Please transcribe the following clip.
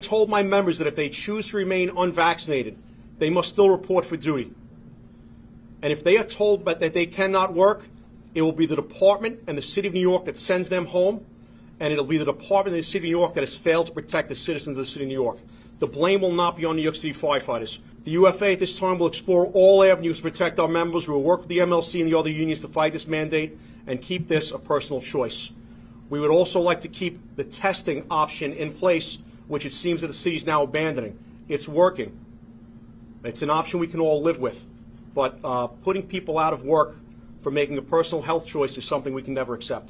told my members that if they choose to remain unvaccinated, they must still report for duty. And if they are told that they cannot work, it will be the department and the city of New York that sends them home, and it'll be the department and the city of New York that has failed to protect the citizens of the city of New York. The blame will not be on New York City firefighters. The UFA at this time will explore all avenues to protect our members. We will work with the MLC and the other unions to fight this mandate and keep this a personal choice. We would also like to keep the testing option in place, which it seems that the city is now abandoning. It's working. It's an option we can all live with. But uh, putting people out of work for making a personal health choice is something we can never accept.